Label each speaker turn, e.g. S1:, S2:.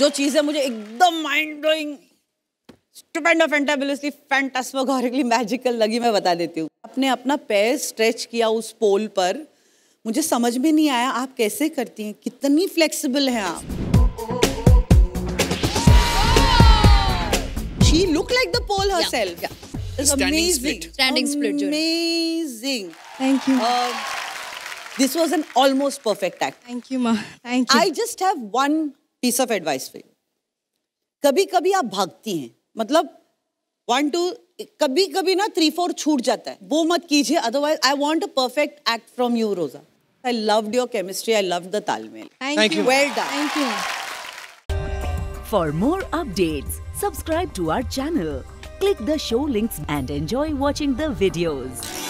S1: जो है मुझे एकदम माइंड ब्लोइंग मैजिकल लगी मैं बता देती हूँ। आपने अपना पैर स्ट्रेच किया उस पोल पर मुझे समझ में नहीं आया आप कैसे करती हैं कितनी फ्लेक्सिबल है आप।
S2: She
S1: look like the pole her self this
S2: was an almost perfect act
S1: thank you I just have piece of advice for कभी कभी आप भागती हैं मतलब वन टू कभी कभी ना थ्री फोर छूट जाता है। वो मत कीजिए otherwise I want a perfect act from you Roja I love your chemistry I love the तालमेल।
S2: Thank
S3: you
S1: well done
S2: thank you
S4: for more update subscribe to our channel click the show links and enjoy watching the videos